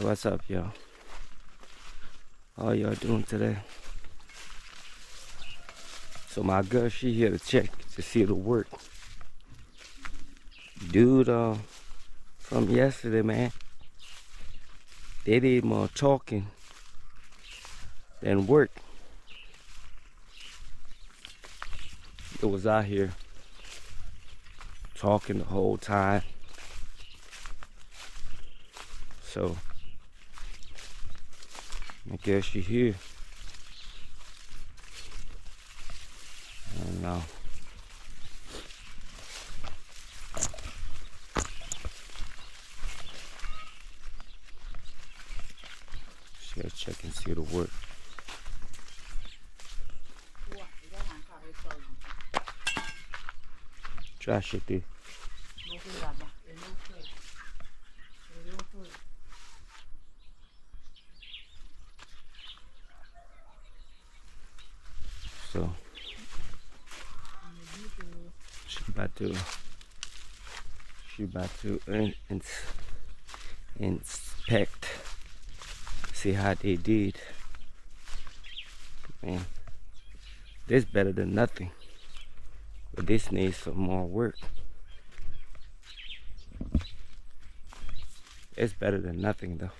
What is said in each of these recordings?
What's up, y'all? How y'all doing today? So my girl, she here to check to see the work. Dude, uh, from yesterday, man, they did more talking than work. It was out here talking the whole time. So I guess she here. Don't know. She gotta check and see it'll work. Trash it. So to she to inspect see how they did. Man, this better than nothing. But this needs some more work. It's better than nothing though.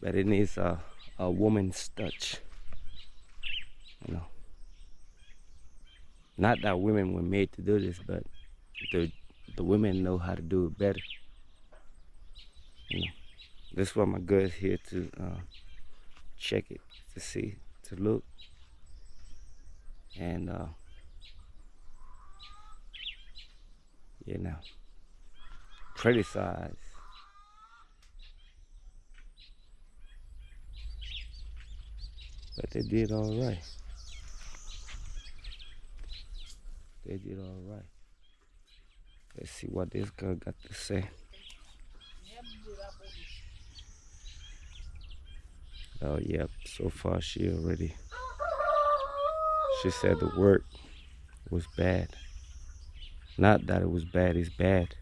But it needs a, a woman's touch. You know. Not that women were made to do this, but the the women know how to do it better. You know. That's why my girl is here to uh, check it, to see, to look. And uh you know, criticize. But they did all right. They did all right. Let's see what this girl got to say. Oh, yep. So far, she already. She said the work was bad. Not that it was bad, it's bad.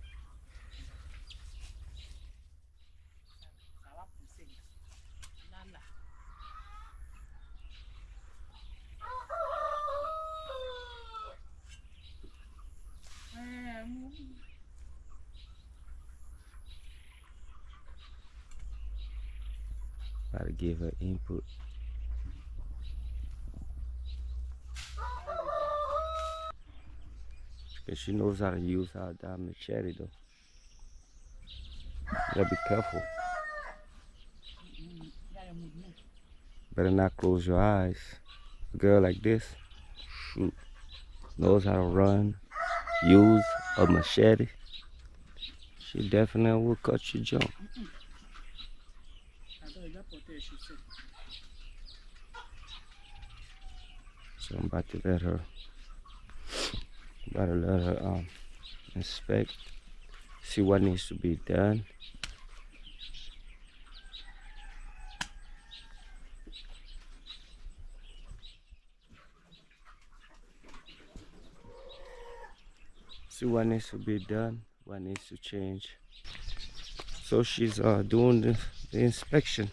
Gotta give her input. Cause she knows how to use her damn machete though. You gotta be careful. Better not close your eyes. A girl like this, shoot, knows how to run, use a machete. She definitely will cut your jump. So I'm about to let her about to let her um inspect, see what needs to be done. See what needs to be done, what needs to change. So she's uh doing the, the inspection.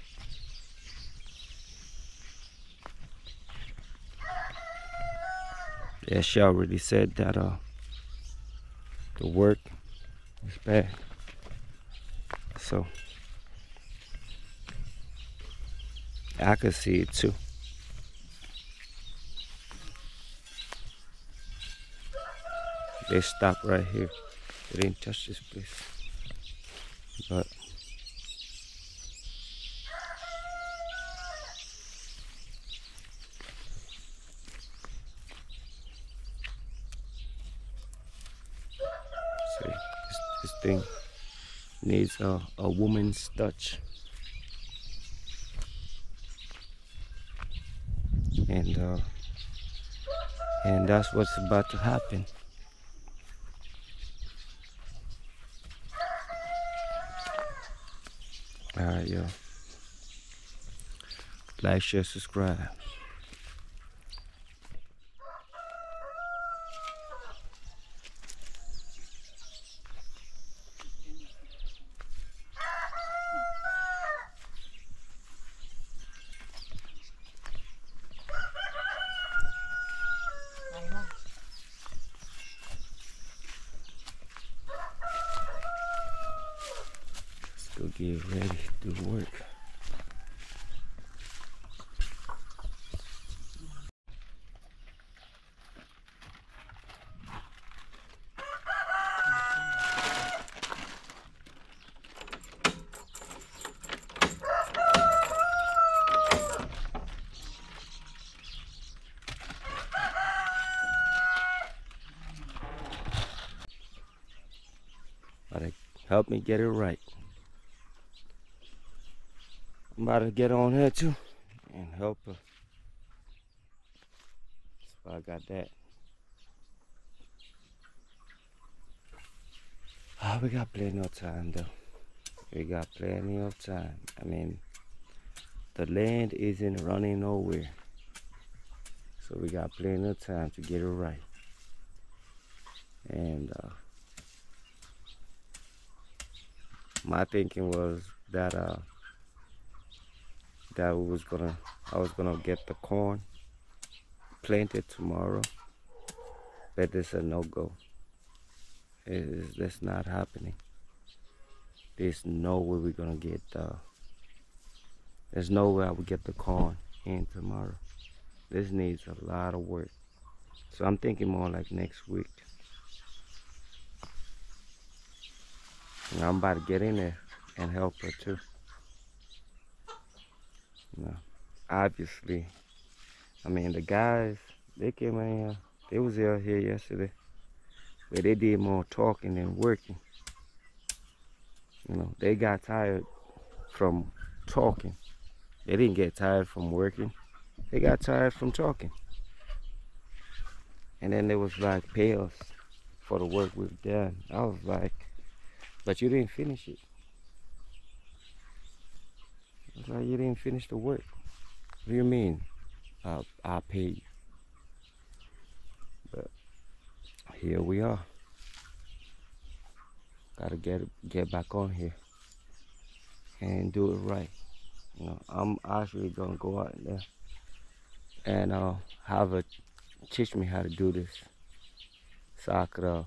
Yeah, she already said that uh the work is bad. So I could see it too. They stopped right here. They didn't touch this place. But see this, thing needs a, a woman's touch. And uh and that's what's about to happen. Alright, yo. Like, share, subscribe. go get ready to work. Help me get it right. To get on here too and help her. So I got that. Ah, we got plenty of time though. We got plenty of time. I mean, the land isn't running nowhere. So we got plenty of time to get it right. And uh, my thinking was that uh that we was gonna I was gonna get the corn planted tomorrow but it's a no-go. It's that's not happening. There's no way we're gonna get the there's no way I would get the corn in tomorrow. This needs a lot of work. So I'm thinking more like next week. And I'm about to get in there and help her too. Know, obviously, I mean the guys they came in here, they was out here yesterday, but they did more talking than working. You know, they got tired from talking. They didn't get tired from working. They got tired from talking. And then there was like pay us for the work we've done. I was like, but you didn't finish it. It's like you didn't finish the work. What do you mean? Uh, pay you. But here we are. Gotta get get back on here and do it right. You know, I'm actually gonna go out there and uh, have her teach me how to do this, so I could uh,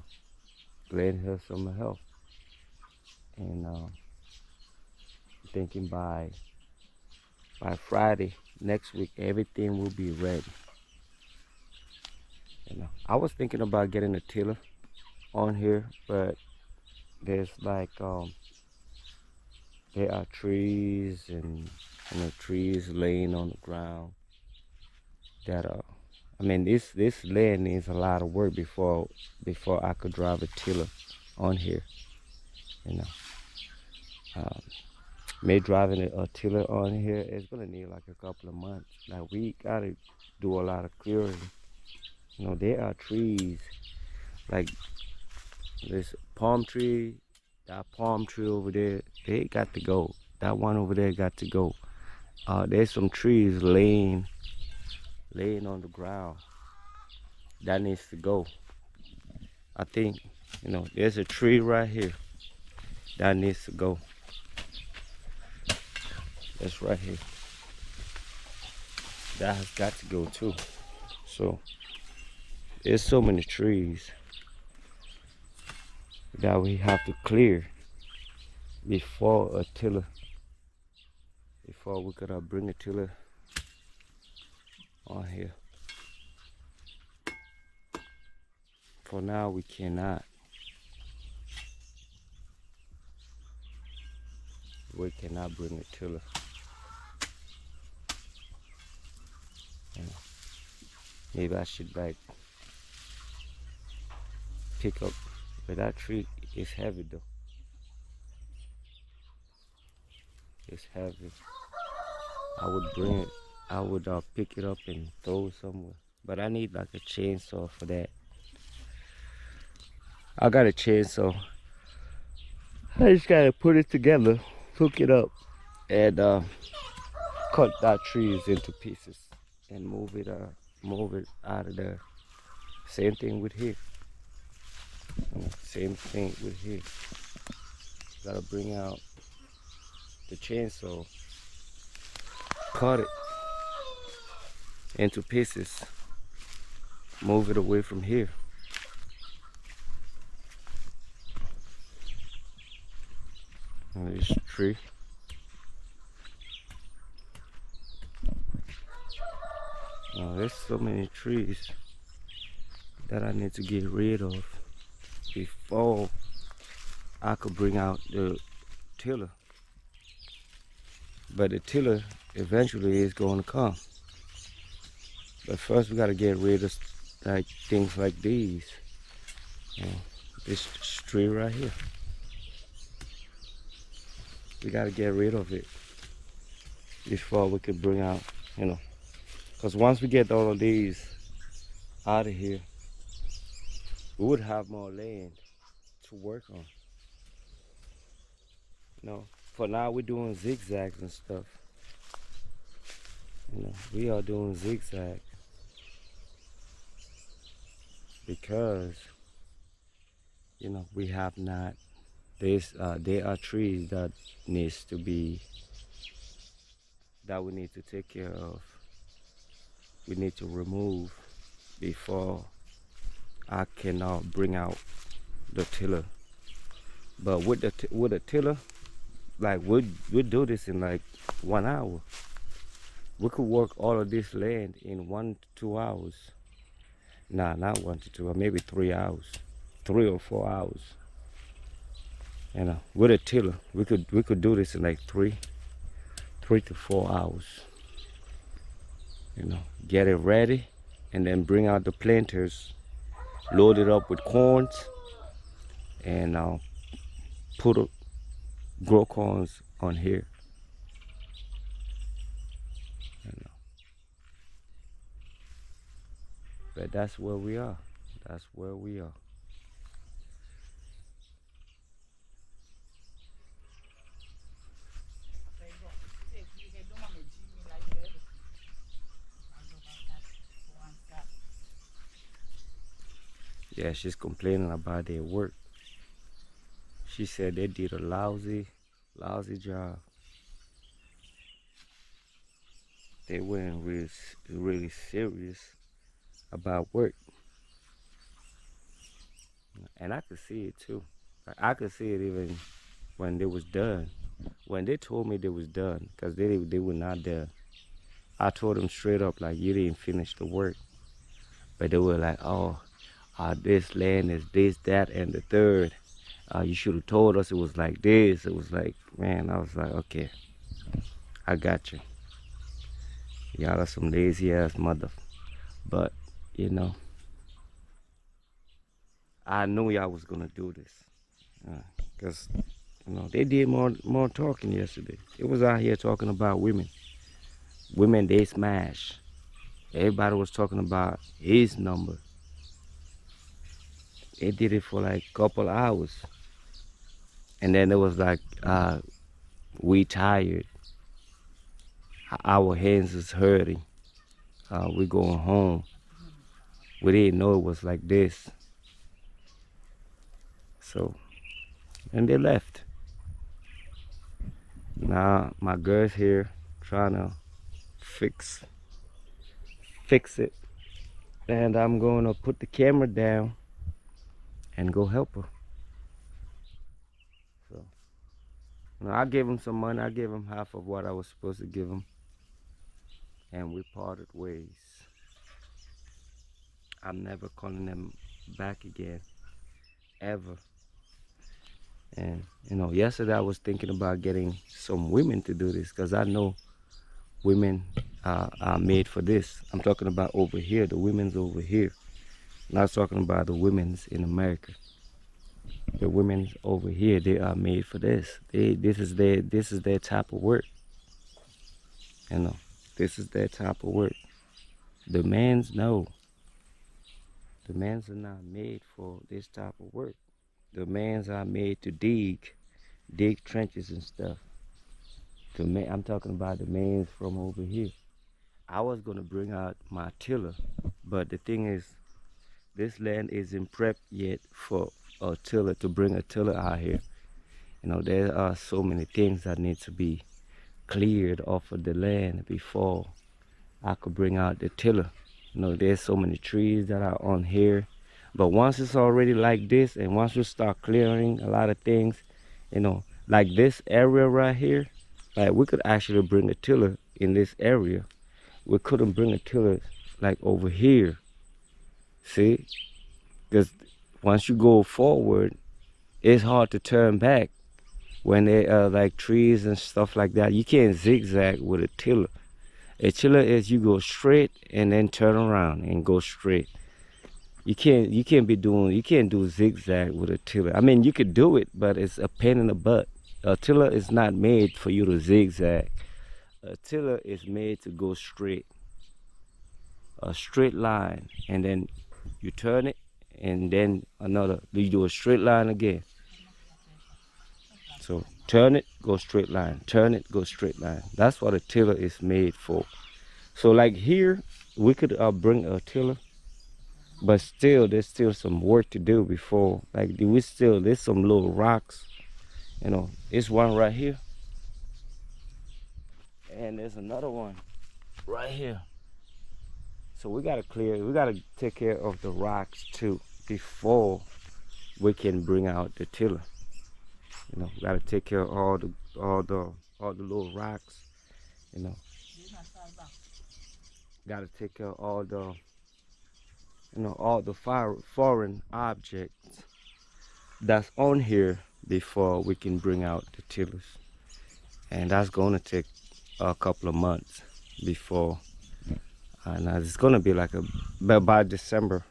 lend her some help and uh, thinking by by Friday next week everything will be ready. You know, I was thinking about getting a tiller on here, but there's like um, there are trees and you know trees laying on the ground that uh I mean this this land needs a lot of work before before I could drive a tiller on here you know um, me driving a, a tiller on here it's gonna need like a couple of months. Like we gotta do a lot of clearing. You know there are trees like this palm tree that palm tree over there they got to go. That one over there got to go. Uh, there's some trees laying laying on the ground that needs to go. I think you know there's a tree right here that needs to go that's right here. That has got to go too. So there's so many trees that we have to clear before a tiller before we could bring a tiller on here. For now we cannot. We cannot bring a tiller you know, maybe I should like pick up but that tree is heavy though. It's heavy. I would bring it I would uh, pick it up and throw it somewhere. But I need like a chainsaw for that. I got a chainsaw. I just gotta put it together hook it up and uh, cut that trees into pieces and move it uh, move it out of there same thing with here. Same thing with here. Gotta bring out the chainsaw cut it into pieces move it away from here. On this tree. There's so many trees that I need to get rid of before I could bring out the tiller. But the tiller eventually is going to come. But first we got to get rid of like things like these. This tree right here. We got to get rid of it before we could bring out, you know. Because once we get all of these out of here, we would have more land to work on. You know, for now we're doing zigzags and stuff. You know, we are doing zigzag because you know we have not there's uh, there are trees that needs to be that we need to take care of we need to remove before I can uh, bring out the tiller. But with the with a tiller like we we do this in like one hour. We could work all of this land in one to two hours. Nah not one to two maybe three hours three or four hours. You know with a tiller we could we could do this in like three three to four hours you know get it ready and then bring out the planters load it up with corns and I'll put a, grow corns on here. You know. but that's where we are. That's where we are Yeah, she's complaining about their work. She said they did a lousy, lousy job. They weren't really, really serious about work. And I could see it too. I could see it even when they was done. When they told me they was done, because they, they were not done. I told them straight up, like, you didn't finish the work. But they were like, oh, uh, this land is this, that, and the third. Uh, you should have told us it was like this. It was like, man, I was like, okay, I got you. Y'all are some lazy ass mother. But, you know, I knew y'all was gonna do this. Because, uh, you know, they did more more talking yesterday. It was out here talking about women. Women, they smash. Everybody was talking about his number it did it for like a couple hours. And then it was like uh, we tired. Our hands is hurting. Uh, we going home. We didn't know it was like this. So and they left. Now my girl's here trying to fix fix it. And I'm going to put the camera down and go help her. So, you know, I gave him some money. I gave him half of what I was supposed to give him. And we parted ways. I'm never calling them back again. Ever. And, you know, yesterday I was thinking about getting some women to do this because I know women uh, are made for this. I'm talking about over here. The women's over here. Not talking about the women's in America. The women's over here, they are made for this. They this is their this is their type of work. You know, this is their type of work. The men's no. The men's are not made for this type of work. The men's are made to dig, dig trenches and stuff. The man, I'm talking about the men's from over here. I was gonna bring out my tiller, but the thing is, this land isn't prepped yet for a tiller to bring a tiller out here you know there are so many things that need to be cleared off of the land before I could bring out the tiller you know there's so many trees that are on here but once it's already like this and once we start clearing a lot of things you know like this area right here, like we could actually bring a tiller in this area. We couldn't bring a tiller like over here. See? Because once you go forward, it's hard to turn back when they are uh, like trees and stuff like that. You can't zigzag with a tiller. A tiller is you go straight and then turn around and go straight. You can't you can't be doing you can't do zigzag with a tiller. I mean you could do it, but it's a pain in the butt. A tiller is not made for you to zigzag. A tiller is made to go straight. A straight line and then you turn it and then another you do a straight line again so turn it, go straight line. Turn it, go straight line. That's what a tiller is made for. So like here, we could uh, bring a tiller, but still there's still some work to do before. Like we still, there's some little rocks. You know, it's one right here. And there's another one right here. So we gotta clear, we gotta take care of the rocks too before we can bring out the tiller. You know, we gotta take care of all the all the all the little rocks. You know, gotta take care of all the you know all the fire, foreign objects that's on here before we can bring out the tillers, and that's gonna take a couple of months before. And uh, it's gonna be like a by, December,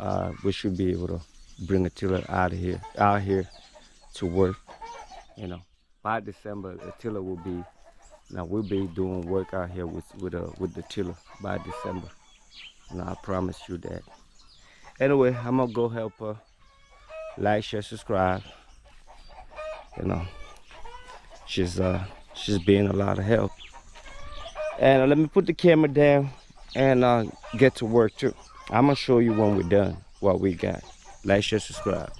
uh, we should be able to bring a tiller out of here, out here to work you know, by December, the tiller will be, now we'll be doing work out here with with uh, with the tiller by December. And I promise you that. Anyway, I'm gonna go help her. Like, share, subscribe. You know, she's uh she's being a lot of help. And uh, let me put the camera down and uh, get to work too. I'm gonna show you when we're done what we got. Like, share, subscribe.